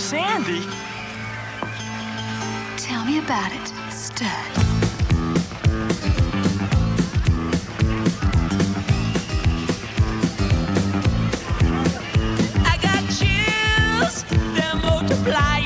Sandy? Tell me about it, Stud. I got chills that multiply.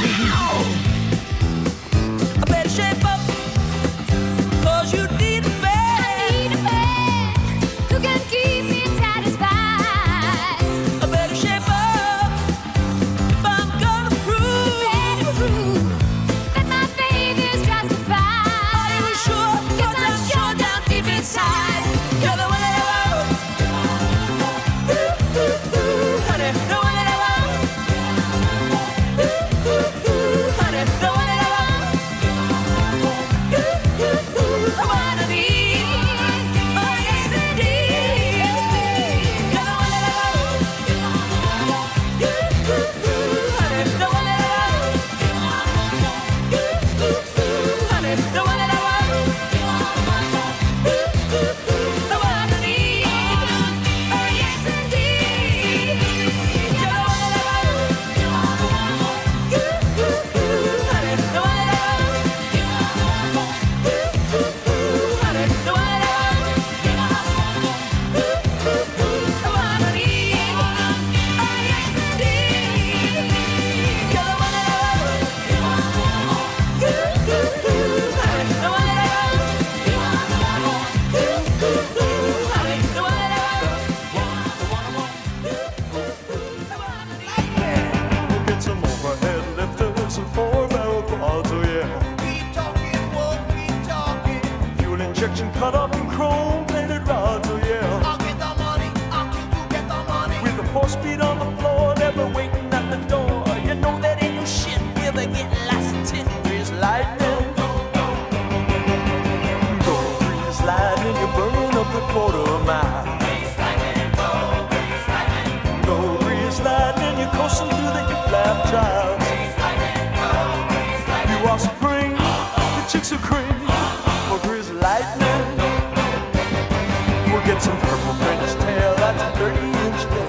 Oh, get lightning. Lightning, you're burning up the quarter mile. Lightning, you're through the. You are the chicks are cream. Lightning, we'll get some purple French tail. That's a 30 inch tail.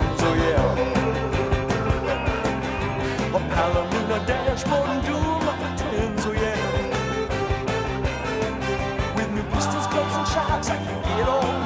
I can get know.